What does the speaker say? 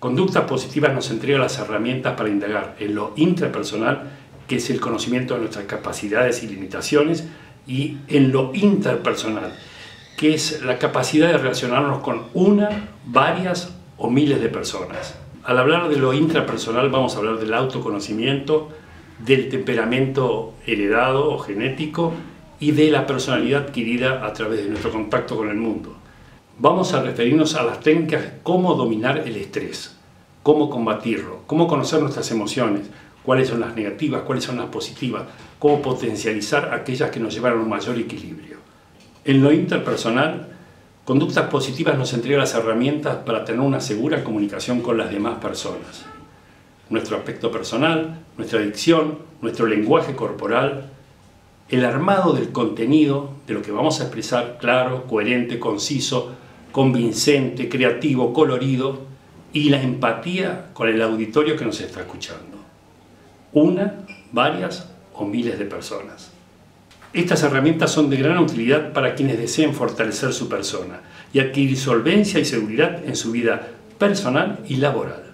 Conductas positivas nos entrega las herramientas para indagar en lo intrapersonal, que es el conocimiento de nuestras capacidades y limitaciones, y en lo interpersonal, que es la capacidad de relacionarnos con una, varias o miles de personas. Al hablar de lo intrapersonal vamos a hablar del autoconocimiento, del temperamento heredado o genético y de la personalidad adquirida a través de nuestro contacto con el mundo vamos a referirnos a las técnicas cómo dominar el estrés, cómo combatirlo, cómo conocer nuestras emociones, cuáles son las negativas, cuáles son las positivas, cómo potencializar aquellas que nos llevan a un mayor equilibrio. En lo interpersonal, Conductas Positivas nos entrega las herramientas para tener una segura comunicación con las demás personas. Nuestro aspecto personal, nuestra adicción, nuestro lenguaje corporal, el armado del contenido de lo que vamos a expresar claro, coherente, conciso, convincente, creativo, colorido y la empatía con el auditorio que nos está escuchando. Una, varias o miles de personas. Estas herramientas son de gran utilidad para quienes deseen fortalecer su persona y adquirir solvencia y seguridad en su vida personal y laboral.